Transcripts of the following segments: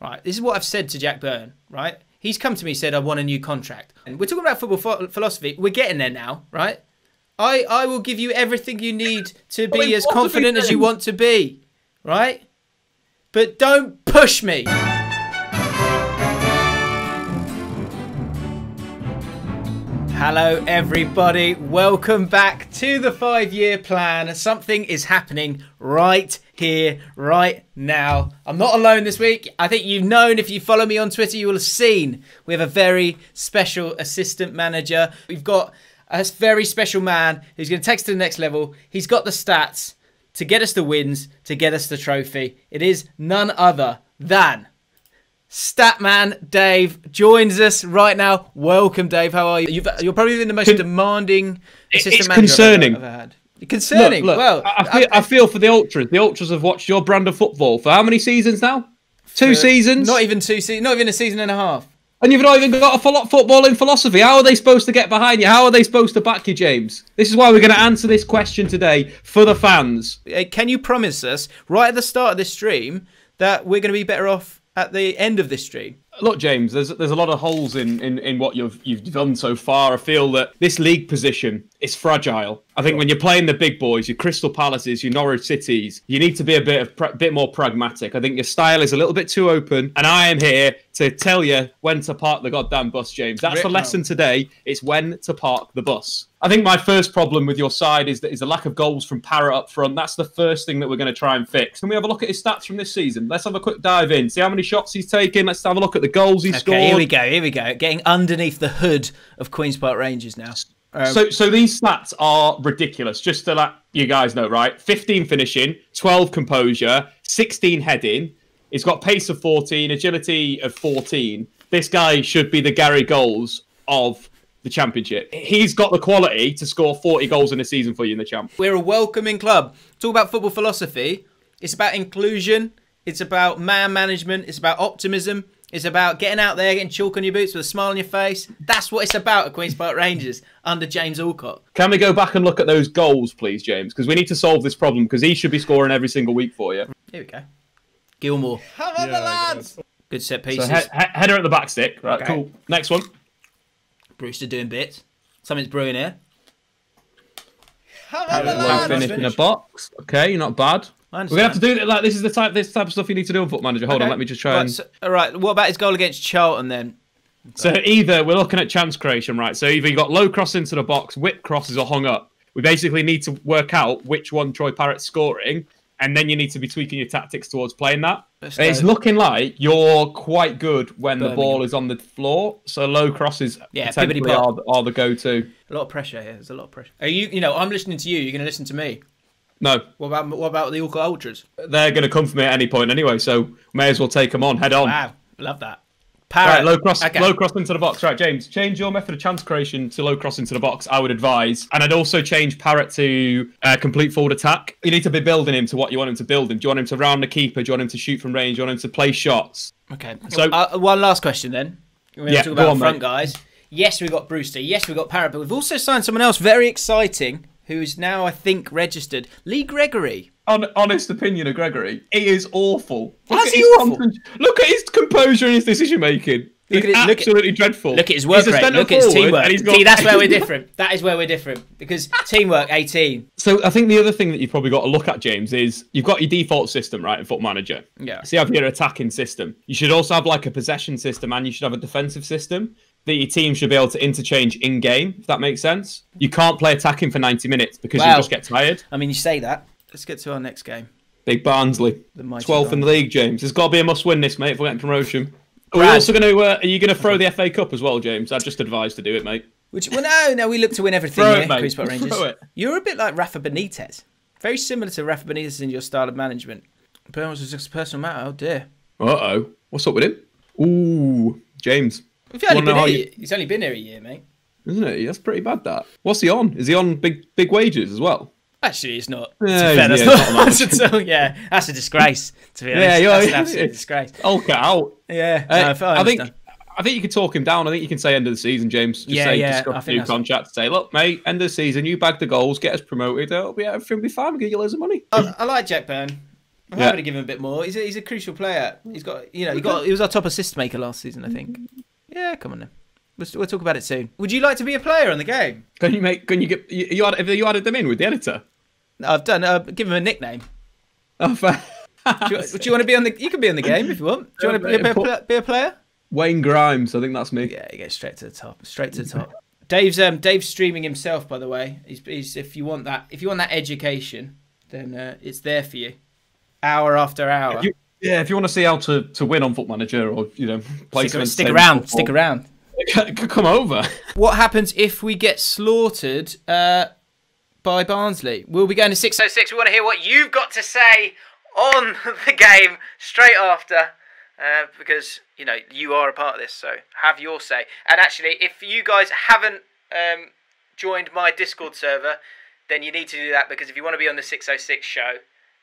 right? This is what I've said to Jack Byrne, right? He's come to me said I want a new contract. And we're talking about football pho- philosophy. We're getting there now, right? I I will give you everything you need to be mean, as what have we confident as you want to be, right? But don't push me. Hello, everybody. Welcome back to the five year plan. Something is happening right here, right now. I'm not alone this week. I think you've known if you follow me on Twitter, you will have seen we have a very special assistant manager. We've got a very special man who's going to take us to the next level. He's got the stats to get us the wins, to get us the trophy. It is none other than Statman Dave joins us right now. Welcome, Dave. How are you? You've, you're probably been the most Con- demanding assistant it's manager I've ever- concerning. I've ever had. Concerning. Look, look, well, I, I feel, I feel for the ultras. The ultras have watched your brand of football for how many seasons now? Two seasons. not even two seasons, not even a season and a half. and you've not even got a full footballing philosophy. How are they supposed to get behind you? How are they supposed to back you, James? This is why we're going to answer this question today for the fans. Can you promise us right at the start of this stream that we're going to be better off at the end of this stream? Look, James, there's there's a lot of holes in, in, in what you've you've done so far. I feel that this league position is fragile. I think when you're playing the big boys, your Crystal Palaces, your Norwich Cities, you need to be a bit of pra- bit more pragmatic. I think your style is a little bit too open, and I am here to tell you when to park the goddamn bus, James. That's the lesson today. It's when to park the bus. I think my first problem with your side is that is the lack of goals from Parrott up front. That's the first thing that we're going to try and fix. Can we have a look at his stats from this season? Let's have a quick dive in. See how many shots he's taken. Let's have a look at the goals he scored. Okay, here we go. Here we go. Getting underneath the hood of Queens Park Rangers now. Um, So, so these stats are ridiculous. Just to let you guys know, right? 15 finishing, 12 composure, 16 heading. He's got pace of 14, agility of 14. This guy should be the Gary Goals of the championship. He's got the quality to score 40 goals in a season for you in the champ. We're a welcoming club. Talk about football philosophy. It's about inclusion. It's about man management. It's about optimism. It's about getting out there, getting chalk on your boots with a smile on your face. That's what it's about at Queen's Park Rangers under James Allcott. Can we go back and look at those goals, please, James? Because we need to solve this problem because he should be scoring every single week for you. Here we go. Gilmour. Come on, the lads! Good set So pieces. he- he- header at the back stick. Right, Okay. cool. Next one. Brewster doing bits. Something's brewing here. Come on, Low Low finish in a box. Okay, you're not bad. We're gonna have to do it like this is the type this type of stuff you need to do on Foot Manager. Hold on, let me just try Right, and so- all right, what about his goal against Charlton then? so either we're looking at chance creation, right? So either you got low cross into the box, whip crosses or hung up. We basically need to work out which one Troy Parrott's scoring, and then you need to be tweaking your tactics towards playing that. It's looking like you're quite good when the ball is on the floor, so low crosses Yeah, potentially are, are the go-to. A lot of pressure here. There's a lot of pressure. Are you? You know, I'm listening to you. You're going to listen to me. No, What about what about the Allcott Ultras? they're going to come for me at any point anyway, so may as well take them on head on. Wow, love that. Right, Parrott. low cross, Okay. low cross into the box. Right, James, change your method of chance creation to low cross into the box. I would advise, and I'd also change Parrott to uh, complete forward attack. You need to be building him to what you want him to build him. Do you want him to round the keeper? Do you want him to shoot from range? Do you want him to play shots? Okay. So- uh, one last question then. We're Yeah, to talk go about on, front mate. guys. Yes, we've got Brewster. Yes, we've got Parrott, but we've also signed someone else very exciting who is now, I think, registered. Lee Gregory. On, honest opinion of Gregory, he is awful. Look How's at he his awful? concent- Look at his composure and his decision making. He's Look at it- look at- absolutely dreadful. Look at his work rate. Look at his teamwork. and he's got- See, that's where we're different. That is where we're different because teamwork, 18. So I think the other thing that you've probably got to look at, James, is you've got your default system, right, in Foot Manager. Yeah. So you have your attacking system. You should also have like a possession system, and you should have a defensive system that your team should be able to interchange in game. If that makes sense. You can't play attacking for ninety minutes because Wow. you just get tired. I mean, you say that. Let's get to our next game. Big Barnsley, The mighty twelfth in the league, James. There's got to be a must-win this, mate. If we're getting promotion. Are we Brad. also going to? Uh, are you going to throw the FA Cup as well, James? I'd just advise to do it, mate. Which, well, no, no, we look to win everything Throw here, it, mate. Queen's Rangers. Throw it. You're a bit like Rafa Benitez. Very similar to Rafa Benitez in your style of management. But it was just a personal matter. Oh, dear. Uh oh. What's up with him? Ooh, James. We've only been here, you- He's only been here a year, mate. Isn't it? That's pretty bad. That. What's he on? Is he on big big wages as well? Actually, it's not. Yeah, to be fair, that's yeah, not, not that's at yeah, that's a disgrace. To be honest, Yeah, you're- that's an absolute disgrace. I'll get out. Yeah, Uh, no, I, I think. I think you could talk him down. I think you can say end of the season, James. Just Yeah, say yeah, I discuss think new that's- contract. Say, look, mate, end of the season, you bag the goals, get us promoted. It'll be everything will be fine. We'll give you loads of money. I, I like Jack Byrne. I'm Yeah. happy to give him a bit more. He's a, he's a crucial player. He's got you know he got he was our top assist maker last season, I think. Yeah, come on then. We'll, we'll talk about it soon. Would you like to be a player on the game? Can you make? Can you get? You, you, add, have you added them in with the editor? I've done. Uh, give him a nickname. Oh, fair. Do you, do you want to be on the? You can be on the game if you want. Do you want to be a, be a, be a player? Wayne Grimes. I think that's me. Yeah, he goes straight to the top. Straight to the top. Dave's um Dave's streaming himself, by the way. He's, he's if you want that if you want that education, then uh, it's there for you. Hour after hour. You- yeah, if you want to see how to, to win on Foot Manager or you know play stick, stick around. football, Stick around. Come over. What happens if we get slaughtered uh, by Barnsley? We'll be going to 606. We want to hear what you've got to say on the game straight after. Uh, because you know you are a part of this, so have your say. And actually, if you guys haven't um, joined my Discord server, then you need to do that because if you want to be on the 606 show,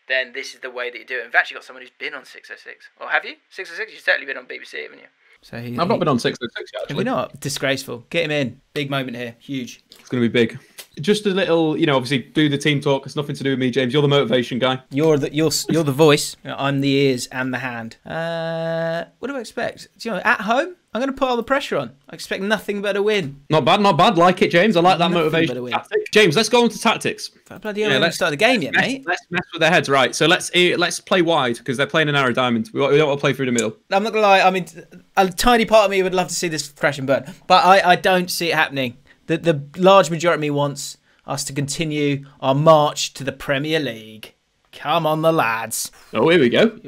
then this is the way that you do it. We've actually got someone who's been on 606. Or have you? 606? You've certainly been on BBC, haven't you? So he, I've not been on 606 yet, Have actually. we not? Disgraceful. Get him in. Big moment here. Huge. It's going to be big. Just a little, you know, obviously do the team talk. It's nothing to do with me, James. You're the motivation guy. You're the you're you're the voice. I'm the ears and the hand. Uh, what do I expect? Do you know, at home, I'm going to put all the pressure on. I expect nothing but a win. Not bad, not bad. Like it, James. I like that Nothing but a motivation win. James, let's go on to tactics. Bloody hell, Yeah, we haven't let's- started the game yet, Let's, mate. let's mess with their heads, right? So let's eh, let's play wide because they're playing an arrow diamond. We, we don't want to play through the middle. I'm not gonna lie. I mean, a tiny part of me would love to see this crash and burn, but I, I don't see it happening. The the large majority of me wants us to continue our march to the Premier League. Come on, the lads. Oh, here we go.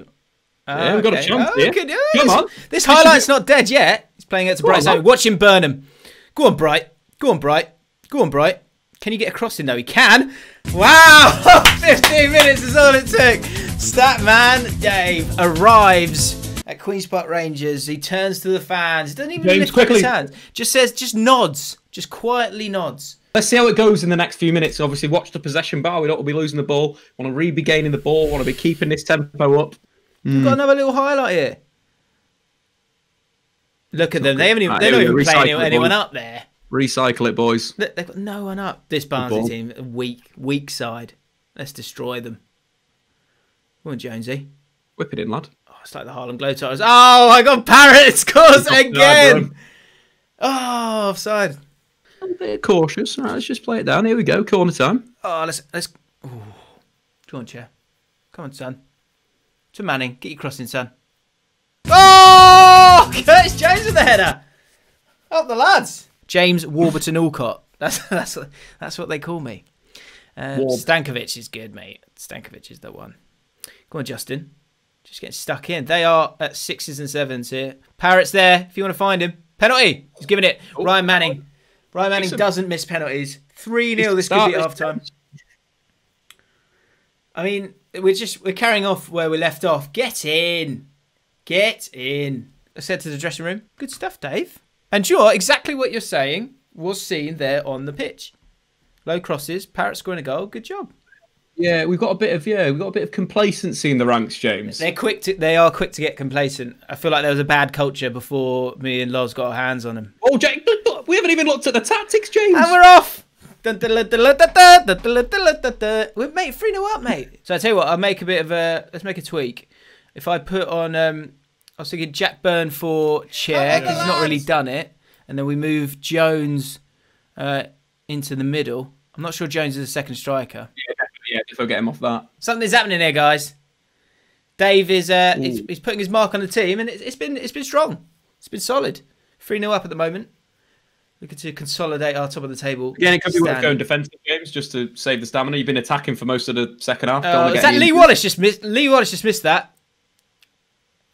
Ah, yeah, we've got a chance Oh, here. good. Come this- on. This highlight's not dead yet. He's playing it to Bright. Lad. watch him burn him. Go on, Bright. Go on, Bright. Go on, Bright. Can you get a cross in? No, he can. Wow! 15 minutes is all it took. Statman Dave arrives at Queen's Park Rangers. He turns to the fans. He doesn't even James, lift up his hands. Just says, just nods. Just quietly nods. Let's see how it goes in the next few minutes. Obviously, watch the possession bar. We don't want to be losing the ball. Want to re be gaining the ball. Want to be keeping this tempo up. We've got another little highlight here. Look at them. They haven't even, Right, they're not even playing anyone up there. Recycle it, boys. They've got no one up. This Barnsley team, weak, weak side. Let's destroy them. Come on, Jonesy. Whip it in, lad. Oh, it's like the Harlem Globetrotters. Oh, I got Parrott scores again. Oh, offside. A bit cautious. All right, let's just play it down. Here we go. Corner time. Oh, let's let's. Ooh. Come on, chair. Come on, son. To Manning, get your crossing, son. Oh, Curtis James with the header. Up the lads. James Warburton Allcott. That's that's that's what they call me. Um, Warb. Stankovic is good, mate. Stankovic is the one. Come on, Justin. Just getting stuck in. They are at sixes and sevens here. Parrott's there. If you want to find him, penalty. He's giving it. Oh. Ryan Manning. Ryan Manning doesn't miss penalties. Three 0 This could be half time. I mean, we're just we're carrying off where we left off. Get in, get in. I said to the dressing room, good stuff, Dave. And sure, exactly what you're saying was seen there on the pitch. Low crosses, Parrott scoring a goal. Good job. Yeah, we've got a bit of yeah, we've got a bit of complacency in the ranks, James. They're quick to they are quick to get complacent. I feel like there was a bad culture before me and Loz got our hands on them. Oh, Jake, we haven't even looked at the tactics, James. And we're off. We mate three 0 up, mate. So I tell you what, I'll make a bit of a let's make a tweak. If I put on, um, I was thinking Jack Byrne for chair because he's not really done it, and then we move Jones uh, into the middle. I'm not sure Jones is a second striker. Yeah, if I get him off that. Something's happening here, guys. Dave is uh, he's, he's putting his mark on the team, and it's, it's been it's been strong. It's been solid. Three 0 up at the moment. Looking to consolidate our top of the table. Again, it could be worth going defensive, games just to save the stamina. You've been attacking for most of the second half. Don't Uh, is that Lee Wallace just missed? Lee Wallace just missed that.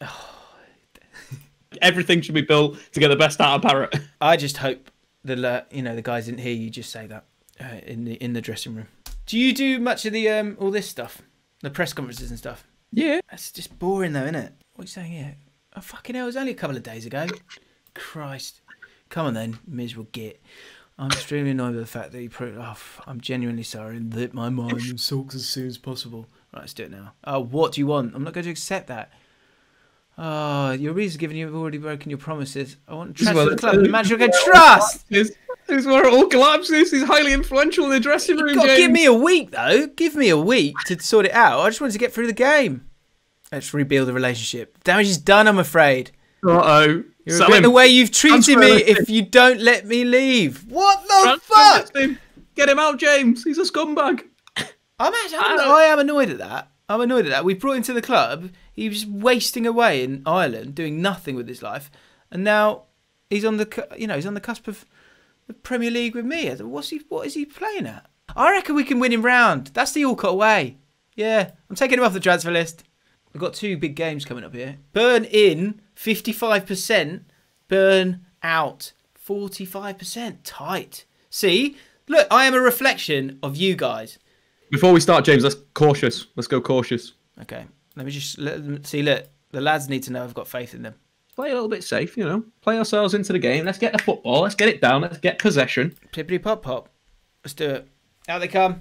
Everything should be built to get the best out of Parrott. I just hope the uh, you know the guys didn't hear you just say that uh, in the in the dressing room. Do you do much of the um all this stuff, the press conferences and stuff? Yeah. That's just boring though, isn't it? What are you saying here? Oh fucking hell! It was only a couple of days ago. Christ, come on then, miserable git. I'm extremely annoyed with the fact that you. Pro- oh, I'm genuinely sorry that my mind sulks as soon as possible. Right, let's do it now. Oh, what do you want? I'm not going to accept that. Oh, your reason given you've already broken your promises. I want to This is transfer what the club. says. The manager can trust. This, this is where it all collapses. He's highly influential in the dressing room, You've got to James. give me a week though. Give me a week to sort it out. I just wanted to get through the game. Let's rebuild the relationship. Damage is done, I'm afraid. Uh oh. You're regret the way you've treated me if you don't let me leave. What the fuck? Him. Get him out, James. He's a scumbag. I'm actually, I'm, I am annoyed at that. I'm annoyed at that. We brought him to the club. He was wasting away in Ireland, doing nothing with his life, and now he's on the you know he's on the cusp of the Premier League with me. What's he? What is he playing at? I reckon we can win him round. That's the Allcott way. Yeah, I'm taking him off the transfer list. We've got two big games coming up here. Burn in 55%, burn out 45%. Tight. See, look, I am a reflection of you guys. Before we start, James, let's cautious. Let's go cautious. Okay. Let me just let them, see. Look, the lads need to know I've got faith in them. Play a little bit safe, you know. Play ourselves into the game. Let's get the football. Let's get it down. Let's get possession. Pippity pop pop. Let's do it. Out they come.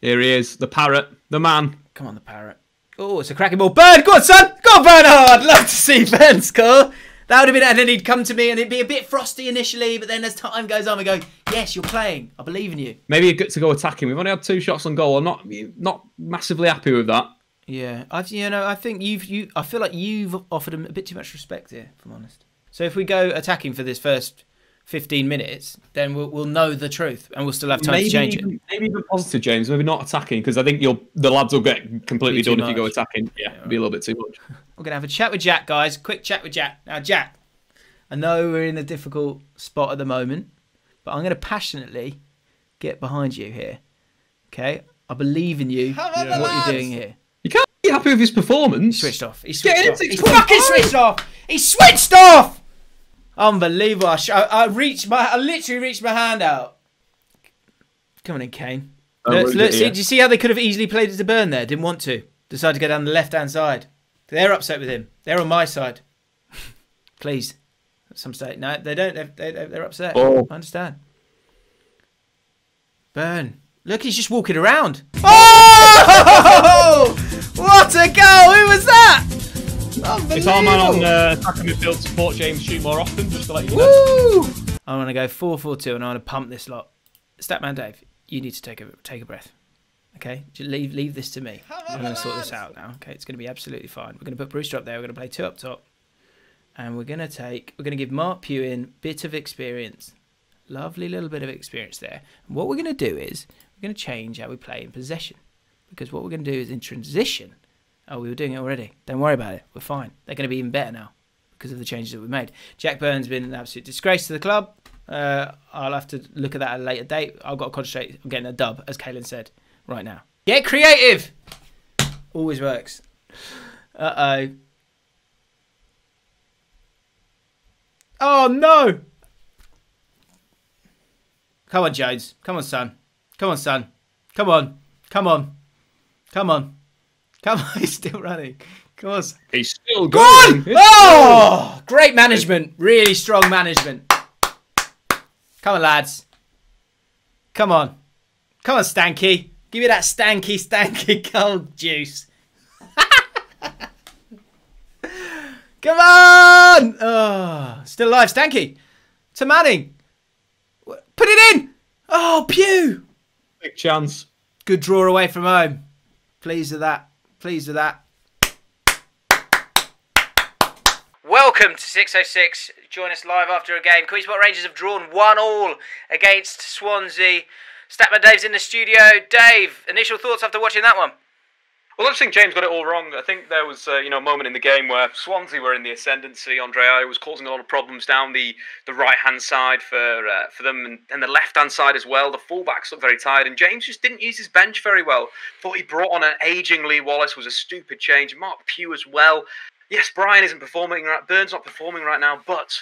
Here he is, the parrot, the man. Come on, the parrot. Oh, it's a cracking ball. Byrne, go on, son. Go on, Bernard. Love to see Ben score. That would have been, and then he'd come to me and it'd be a bit frosty initially, but then as time goes on, we go, yes, you're playing. I believe in you. Maybe you get to go attacking. We've only had two shots on goal. I'm not not massively happy with that. Yeah, I've you know I think you've you I feel like you've offered him a bit too much respect here, if I'm honest. So if we go attacking for this first 15 minutes, then we'll, we'll know the truth and we'll still have time maybe to change even, it. Maybe even positive, James. Maybe not attacking because I think you'll the lads will get completely done if you go attacking. Yeah, yeah right. be a little bit too much. We're gonna have a chat with Jack, guys. Quick chat with Jack. Now, Jack, I know we're in a difficult spot at the moment, but I'm gonna passionately get behind you here. Okay, I believe in you. Yeah. What you're doing here. You can't be happy with his performance. He switched off. He switched off. He fucking switched off. He switched off. Unbelievable. I, sh- I, I, reached my, I literally reached my hand out. Come on in, Kane. Oh, look, look, see, yeah. do you see how they could have easily played it to Byrne there? Didn't want to. Decided to go down the left hand side. They're upset with him. They're on my side. Please. At some stage. No, they don't. They're, they're upset. Oh. I understand. Byrne. Look, he's just walking around. Oh! what a goal! Who was that? It's our man on uh, attacking midfield support, James, shoot more often, just to let you know. Woo! I want to go 4 4 2 and I want to pump this lot. Statman Dave, you need to take a take a breath. Okay? Just leave leave this to me. I'm going to sort this out now. Okay? It's going to be absolutely fine. We're going to put Brewster up there. We're going to play two up top. And we're going to take, we're going to give Mark Pewin bit of experience. Lovely little bit of experience there. And what we're going to do is, we're going to change how we play in possession. Because what we're going to do is in transition, Oh, we were doing it already. Don't worry about it. We're fine. They're going to be even better now because of the changes that we've made. Jack Byrne's been an absolute disgrace to the club. Uh, I'll have to look at that at a later date. I've got to concentrate on getting a dub, as Kaylin said, right now. Get creative! Always works. Uh oh. Oh no! Come on, Jones. Come on, son. Come on, son. Come on. Come on. Come on. Come on, he's still running. Come on. He's still going. Go oh, great management. Really strong management. Come on, lads. Come on. Come on, Stanky. Give me that stanky, stanky cold juice. Come on! Oh, still alive, Stanky. To Manning. Put it in! Oh, Pew! Big chance. Good draw away from home. Pleased with that. Pleased with that. Welcome to 606. Join us live after a game. Queens Park Rangers have drawn one all against Swansea. Statman Dave's in the studio. Dave, initial thoughts after watching that one? Well, I just think James got it all wrong. I think there was, uh, you know, a moment in the game where Swansea were in the ascendancy. Andre was causing a lot of problems down the, the right hand side for uh, for them, and, and the left hand side as well. The fullbacks looked very tired, and James just didn't use his bench very well. Thought he brought on an aging Lee Wallace was a stupid change. Mark Pugh as well. Yes, Brian isn't performing right. Byrne's not performing right now, but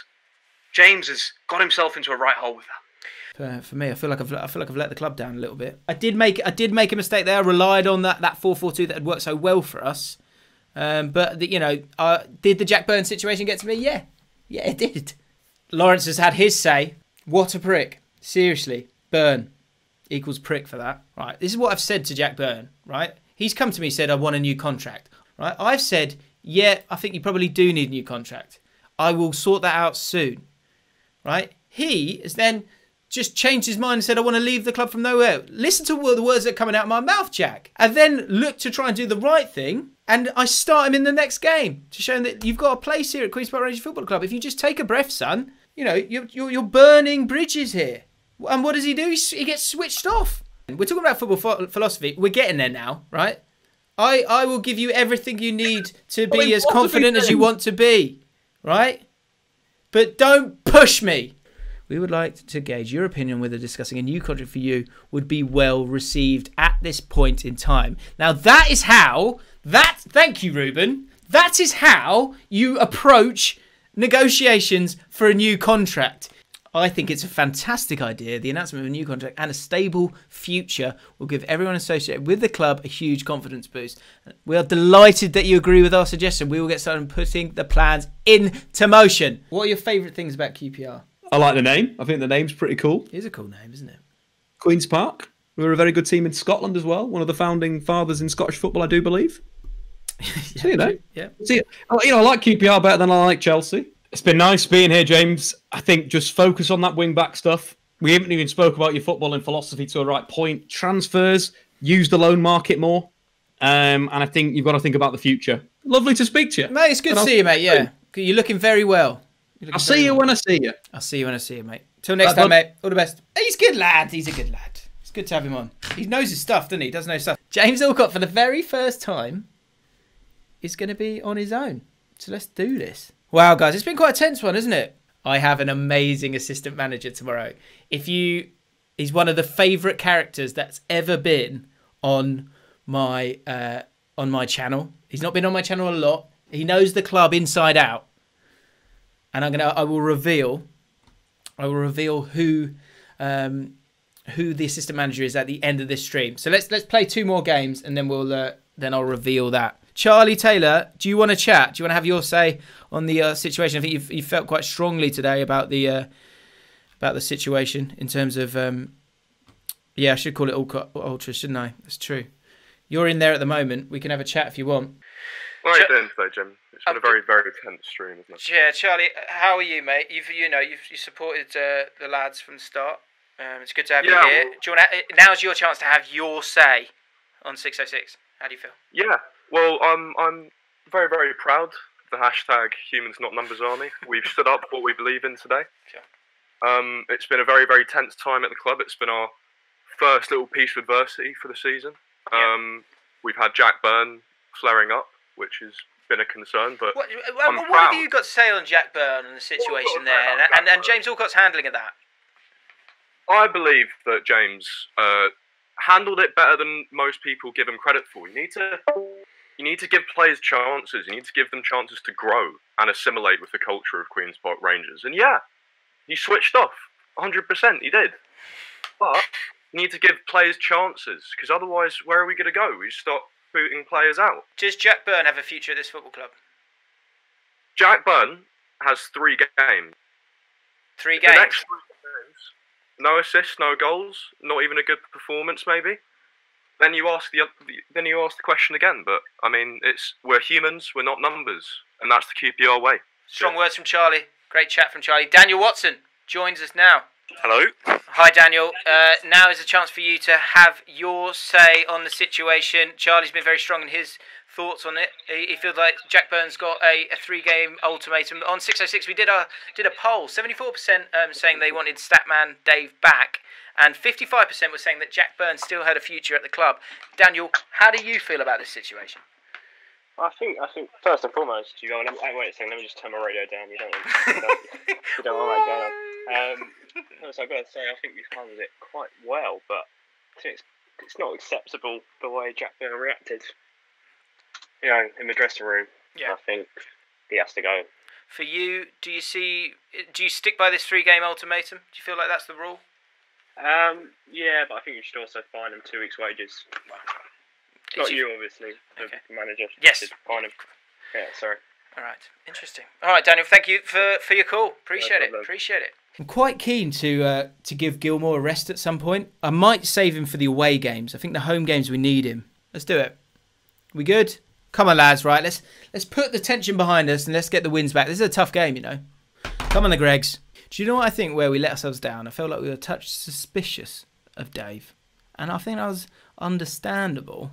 James has got himself into a right hole with that for, for me. I feel like I've I feel like I've let the club down a little bit. I did make I did make a mistake there. I relied on that that four four two that had worked so well for us. Um, but the, you know, uh, did the Jack Byrne's situation get to me? Yeah, yeah, it did. Lawrence has had his say. What a prick! Seriously, Byrne equals prick for that. Right. This is what I've said to Jack Byrne. Right. He's come to me said I want a new contract. Right. I've said yeah, I think you probably do need a new contract. I will sort that out soon. Right. He is then just changed his mind and said, I want to leave the club from nowhere. Listen to the words that are coming out of my mouth, Jack. And then look to try and do the right thing. And I start him in the next game to show him that you've got a place here at Queen's Park Rangers Football Club. If you just take a breath, son, you know, you're, you're, you're burning bridges here. And what does he do? He, he gets switched off. We're talking about football philosophy. We're getting there now, right? I, I will give you everything you need to be as confident as you want to be, right? But don't push me. We would like to gauge your opinion whether discussing a new contract for you would be well received at this point in time. Now, that is how, that, thank you, Ruben, that is how you approach negotiations for a new contract. I think it's a fantastic idea. The announcement of a new contract and a stable future will give everyone associated with the club a huge confidence boost. We are delighted that you agree with our suggestion. We will get started putting the plans into motion. What are your favourite things about QPR? I like the name. I think the name's pretty cool. It is a cool name, isn't it? Queen's Park. We're a very good team in Scotland as well. One of the founding fathers in Scottish football, I do believe. yeah, so, you know, yeah. See, you know, I like QPR better than I like Chelsea. It's been nice being here, James. I think just focus on that wing back stuff. We haven't even spoke about your footballing philosophy to a right point. Transfers, use the loan market more. Um, and I think you've got to think about the future. Lovely to speak to you. Mate, it's good and to I'll see you, mate. Yeah. You're looking very well. Looking I'll see you when I see you. I'll see you when I see you, mate. Till next time, mate. All the best. He's a good lad. He's a good lad. It's good to have him on. He knows his stuff, doesn't he? He does know stuff. James Allcott, for the very first time, is going to be on his own. So let's do this. Wow, guys, it's been quite a tense one, isn't it? I have an amazing assistant manager tomorrow. If you, he's one of the favourite characters that's ever been on my uh, on my channel. He's not been on my channel a lot. He knows the club inside out, and I'm gonna. I will reveal. I will reveal who. Um, who the assistant manager is at the end of this stream. So let's let's play two more games and then we'll uh, then I'll reveal that. Charlie Taylor, do you want to chat? Do you want to have your say on the uh, situation? I think you've, you felt quite strongly today about the uh, about the situation in terms of um, yeah, I should call it ultra, shouldn't I? That's true. You're in there at the moment. We can have a chat if you want. How are you doing today, Jim? It's been a very, very tense stream, isn't it? Yeah, Charlie, how are you, mate? You've, you know, you've you supported uh, the lads from the start. Um, it's good to have yeah, you here. Well, do you want to, now's your chance to have your say on 606. How do you feel? Yeah, well, I'm I'm very very proud of the hashtag Humans Not Numbers Army. We've stood up for what we believe in today. Sure. Um, it's been a very very tense time at the club. It's been our first little piece of adversity for the season. Um, We've had Jack Byrne flaring up, which has been a concern. But what, what, what have you got to say on Jack Byrne and the situation there, and, and, and, James Allcott's handling of that? I believe that James uh, handled it better than most people give him credit for. You need to you need to give players chances. You need to give them chances to grow and assimilate with the culture of Queens Park Rangers. And yeah, he switched off 100%. He did. But you need to give players chances because otherwise, where are we going to go? We start booting players out. Does Jack Byrne have a future at this football club? Jack Byrne has three games. Three games? The next three games, no assists, no goals, not even a good performance, maybe then you ask the then you ask the question again. But I mean, it's we're humans, we're not numbers, and that's the QPR way. Strong yeah. words from Charlie. Great chat from Charlie. Daniel Watson joins us now. Hello. Hi, Daniel. Uh, now is a chance for you to have your say on the situation. Charlie's been very strong in his thoughts on it. He, he feels like Jack Byrne's got a, a three-game ultimatum. On 606, we did a did a poll. 74% um, saying they wanted Statman Dave back and 55% were saying that Jack Burns still had a future at the club. Daniel, how do you feel about this situation? I think I think first and foremost, you go. Wait a second. Let me just turn my radio down. You don't. You don't, you don't want that going on. Um, so I've got to say, I think we've handled it quite well, but I think it's it's not acceptable the way Jack Byrne reacted. You know, in the dressing room. Yeah. I think he has to go. For you, do you see? Do you stick by this three-game ultimatum? Do you feel like that's the rule? Um, yeah, but I think you should also fine him two weeks' wages. Not you, obviously. The okay. manager. Yes. Fine him. Yeah, sorry. All right. Interesting. All right, Daniel. Thank you for, for your call. Appreciate no it. Appreciate it. I'm quite keen to uh, to give Gilmour a rest at some point. I might save him for the away games. I think the home games we need him. Let's do it. We good? Come on, lads. Right. Let's let's put the tension behind us and let's get the wins back. This is a tough game, you know. Come on, the Gregs. Do you know what I think where we let ourselves down? I felt like we were a touch suspicious of Dave. And I think that was understandable.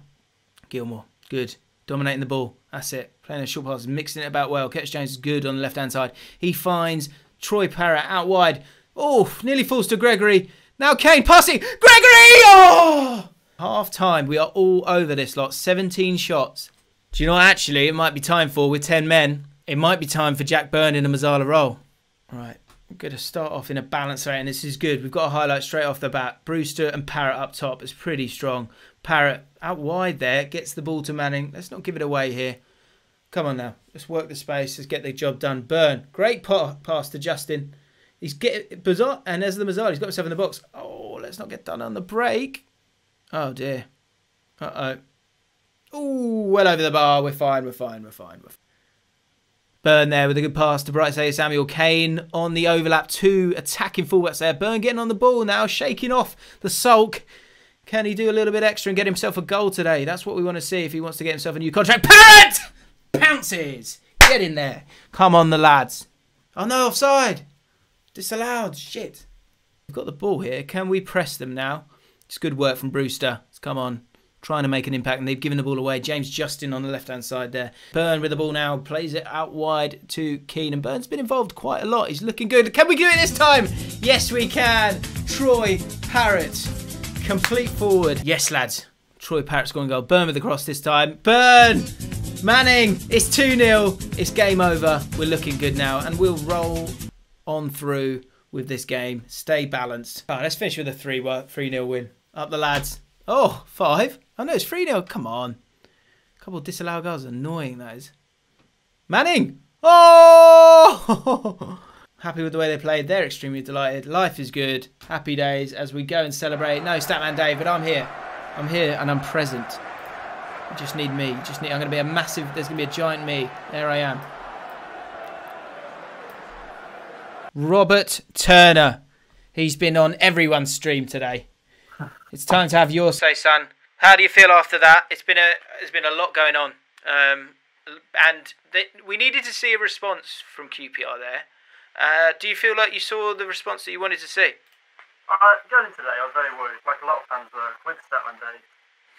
Gilmour, good. Dominating the ball. That's it. Playing a short pass, mixing it about well. Curtis Jones is good on the left hand side. He finds Troy Parrott out wide. Oh, nearly falls to Gregory. Now Kane passing. Gregory! Oh! Half time. We are all over this lot. 17 shots. Do you know what actually it might be time for with 10 men? It might be time for Jack Byrne in a Mezzala role. Right. We're going to start off in a balance rate, and this is good. We've got a highlight straight off the bat. Brewster and Parrott up top. It's pretty strong. Parrott out wide there, gets the ball to Manning. Let's not give it away here. Come on now. Let's work the space. Let's get the job done. Byrne. Great pass to Justin. He's getting bizarre, and there's the Mezzala. He's got himself in the box. Oh, let's not get done on the break. Oh dear. Uh oh. Oh, well over the bar. We're fine. We're fine. We're fine. We're. Byrne there with a good pass to Bright Osayi-Samuel. Kane on the overlap. Two attacking fullbacks there. Byrne getting on the ball now, shaking off the sulk. Can he do a little bit extra and get himself a goal today? That's what we want to see if he wants to get himself a new contract. Parrott! Pounces! Get in there. Come on, the lads. Oh no, offside. Disallowed. Shit. We've got the ball here. Can we press them now? It's good work from Brewster. It's Come on trying to make an impact, and they've given the ball away. James Justin on the left hand side there. Byrne with the ball now, plays it out wide to Kane, and Byrne's been involved quite a lot. He's looking good. Can we do it this time? Yes, we can. Troy Parrott, complete forward. Yes, lads. Troy Parrott's going to go. Byrne with the cross this time. Byrne! Manning, it's 2 0. It's game over. We're looking good now, and we'll roll on through with this game. Stay balanced. All right, let's finish with a 3 3 0 win. Up the lads. Oh, five. Oh no, it's 3 0. Come on. A couple of disallowed goals. Annoying, that is. Manning! Oh! Happy with the way they played. They're extremely delighted. Life is good. Happy days as we go and celebrate. No, Statman but I'm here. I'm here and I'm present. You just need me. Just need. I'm going to be a massive. There's going to be a giant me. There I am. Robert Turner. He's been on everyone's stream today. It's time to have your say, son. How do you feel after that? It's been a there's been a lot going on, um, and we needed to see a response from QPR there. Uh, do you feel like you saw the response that you wanted to see? Uh, going today, I was very worried, like a lot of fans were, with Statman Dave.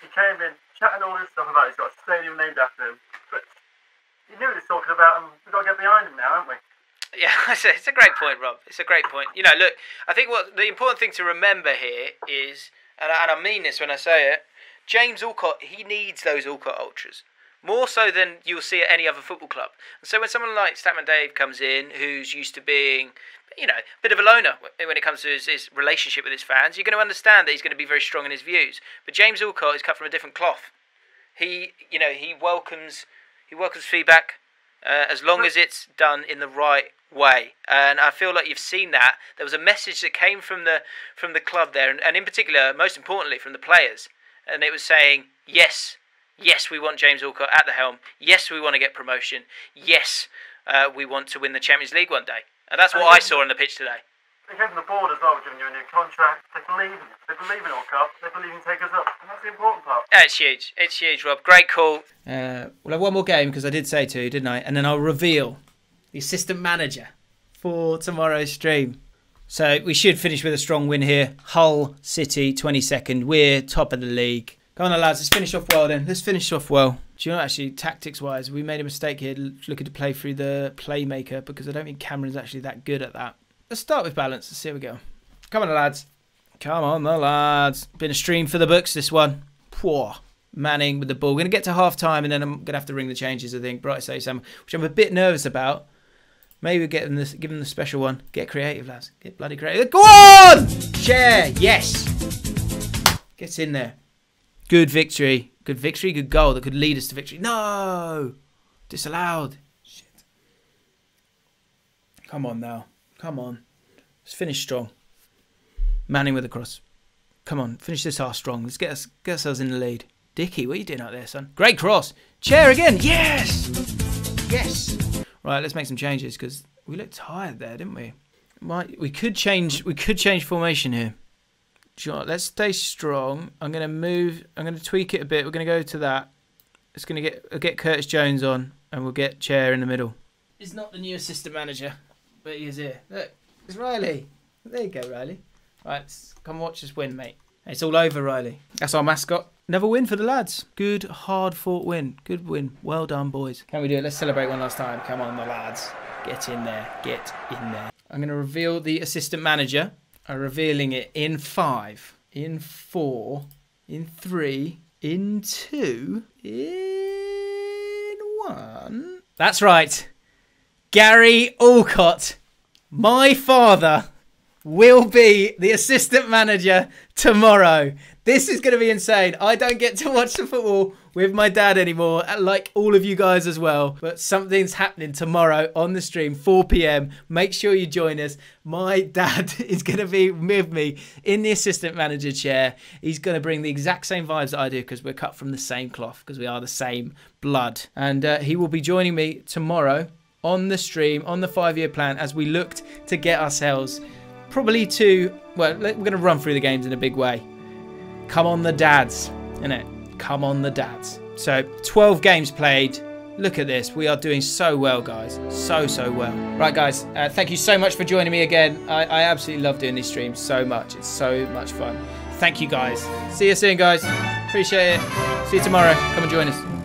He came in chatting all this stuff about he's got a stadium named after him, but you knew what he was talking about, and we've got to get behind him now, haven't we? Yeah, it's a great point, Rob. It's a great point. You know, look, I think what the important thing to remember here is, and I, and I mean this when I say it, James Allcott, he needs those Allcott ultras. More so than you'll see at any other football club. And so when someone like Statman Dave comes in, who's used to being, you know, a bit of a loner when it comes to his, his relationship with his fans, you're going to understand that he's going to be very strong in his views. But James Allcott is cut from a different cloth. He, you know, he welcomes he welcomes feedback uh, as long as it's done in the right way. And I feel like you've seen that. There was a message that came from the from the club there, and, and in particular, most importantly, from the players and it was saying, yes, yes, we want James Allcott at the helm. Yes, we want to get promotion. Yes, uh, we want to win the Champions League one day. And that's what I saw on the pitch today. They came from the board as well, giving you a new contract. They believe in it. They believe in Allcott. They believe in take us up. And that's the important part. Yeah, it's huge. It's huge, Rob. Great call. Uh, we'll have one more game because I did say to, didn't I? And then I'll reveal the assistant manager for tomorrow's stream. So we should finish with a strong win here. Hull City, 22nd. We're top of the league. Come on, lads. Let's finish off well then. Let's finish off well. Do you know, actually, tactics wise, we made a mistake here looking to play through the playmaker because I don't think Cameron's actually that good at that. Let's start with balance. Let's see how we go. Come on, lads. Come on, the lads. Been a stream for the books, this one. Poor. Manning with the ball. We're going to get to half time and then I'm going to have to ring the changes, I think. Bright say Sam, which I'm a bit nervous about Maybe get them this, give them the special one. Get creative, lads. Get bloody creative. Go on! Share. Yes. Gets in there. Good victory. Good victory. Good goal that could lead us to victory. No! Disallowed. Shit. Come on now. Come on. Let's finish strong. Manning with the cross. Come on. Finish this half strong. Let's get us get ourselves in the lead. Dicky, what are you doing out there, son? Great cross. Chair again. Yes! Yes! Right, let's make some changes because we looked tired there, didn't we? Might we could change we could change formation here. Let's stay strong. I'm gonna move. I'm gonna tweak it a bit. We're gonna go to that. It's gonna get will get Curtis Jones on, and we'll get Chair in the middle. He's not the new assistant manager, but he is here. Look, It's Riley. There you go, Riley. Right, come watch us win, mate. It's all over, Riley. That's our mascot. Another win for the lads. Good, hard fought win. Good win. Well done, boys. Can we do it? Let's celebrate one last time. Come on, the lads. Get in there. Get in there. I'm going to reveal the assistant manager. I'm revealing it in five, in four, in three, in two, in one. That's right. Gary Allcott, my father, will be the assistant manager tomorrow. This is going to be insane. I don't get to watch the football with my dad anymore, like all of you guys as well. But something's happening tomorrow on the stream, 4 p.m. Make sure you join us. My dad is going to be with me in the assistant manager chair. He's going to bring the exact same vibes that I do because we're cut from the same cloth, because we are the same blood. And uh, he will be joining me tomorrow on the stream, on the five year plan, as we looked to get ourselves probably to, well, we're going to run through the games in a big way. Come on, the dads, innit? Come on, the dads. So, 12 games played. Look at this. We are doing so well, guys. So, so well. Right, guys. Uh, thank you so much for joining me again. I, I absolutely love doing these streams so much. It's so much fun. Thank you, guys. See you soon, guys. Appreciate it. See you tomorrow. Come and join us.